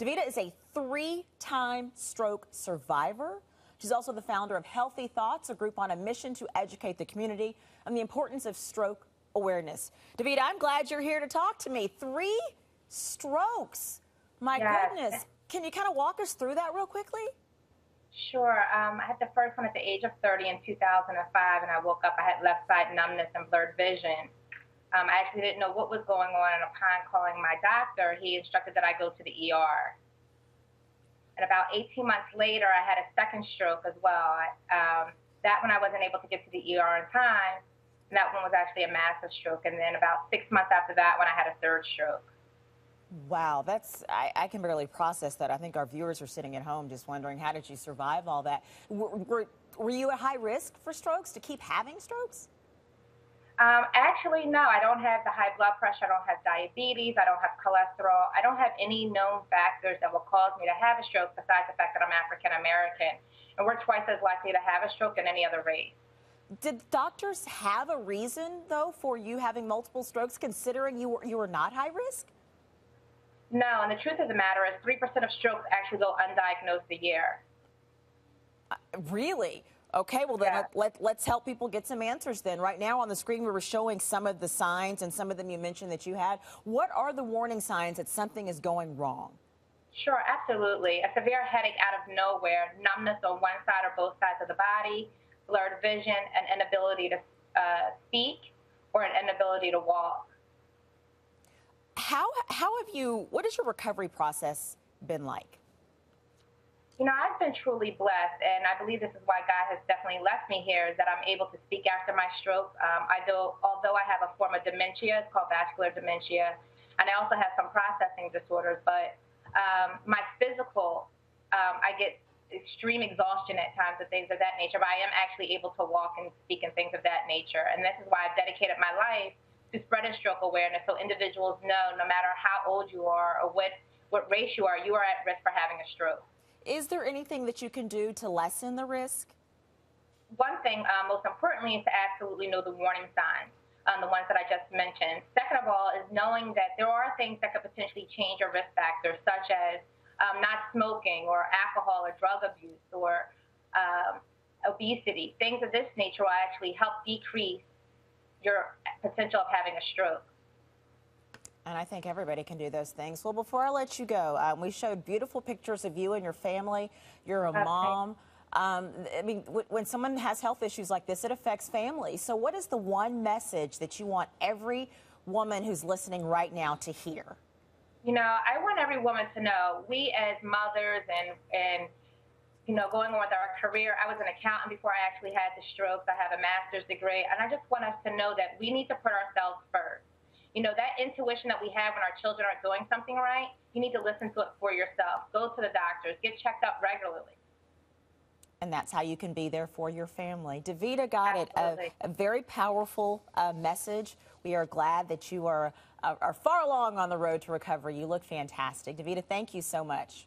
Davita is a three-time stroke survivor. She's also the founder of Healthy Thoughts, a group on a mission to educate the community on the importance of stroke awareness. Davita, I'm glad you're here to talk to me. Three strokes. My goodness. Can you kind of walk us through that real quickly? Sure. Um, I had the first one at the age of 30 in 2005, and I woke up. I had left side numbness and blurred vision. Um, I actually didn't know what was going on, and upon calling my doctor, he instructed that I go to the ER. And about 18 months later, I had a second stroke as well. Um, that one I wasn't able to get to the ER in time, and that one was actually a massive stroke. And then about six months after that when I had a third stroke. Wow, that's I, I can barely process that. I think our viewers are sitting at home just wondering how did you survive all that? Were, were, were you at high risk for strokes to keep having strokes? Um, actually, no, I don't have the high blood pressure. I don't have diabetes. I don't have cholesterol. I don't have any known factors that will cause me to have a stroke besides the fact that I'm African American. And we're twice as likely to have a stroke than any other race. Did doctors have a reason though for you having multiple strokes, considering you were you were not high risk? No, and the truth of the matter is 3% of strokes actually go undiagnosed a year. Really? Okay, well then Yeah. let, let, us help people get some answers then. Right now on the screen we were showing some of the signs and some of them you mentioned that you had. What are the warning signs that something is going wrong? Sure, absolutely. A severe headache out of nowhere, numbness on one side or both sides of the body, blurred vision, an inability to uh, speak, or an inability to walk. How how have you what has your recovery process been like? You know, I've been truly blessed, and I believe this is why God has definitely left me here, is that I'm able to speak after my stroke. Um, I do, although I have a form of dementia, it's called vascular dementia, and I also have some processing disorders, but um, my physical, um, I get extreme exhaustion at times and things of that nature, but I am actually able to walk and speak and things of that nature. And this is why I've dedicated my life to spreading stroke awareness so individuals know no matter how old you are or what, what race you are, you are at risk for having a stroke. Is there anything that you can do to lessen the risk? One thing, uh, most importantly, is to absolutely know the warning signs, um, the ones that I just mentioned. Second of all, is knowing that there are things that could potentially change your risk factors, such as um, not smoking or alcohol or drug abuse or um, obesity. Things of this nature will actually help decrease your potential of having a stroke. And I think everybody can do those things. Well, before I let you go, um, we showed beautiful pictures of you and your family. You're a Okay. mom. Um, I mean, w- when someone has health issues like this, it affects families. So, what is the one message that you want every woman who's listening right now to hear? You know, I want every woman to know we as mothers and and you know, going on with our career, I was an accountant before I actually had the strokes. I have a master's degree, and I just want us to know that we need to put ourselves first. You know, that intuition that we have when our children aren't doing something right, you need to listen to it for yourself. Go to the doctors, get checked up regularly. And that's how you can be there for your family. Davita got it. A, a very powerful uh, message. We are glad that you are, uh, are far along on the road to recovery. You look fantastic. Davita, thank you so much.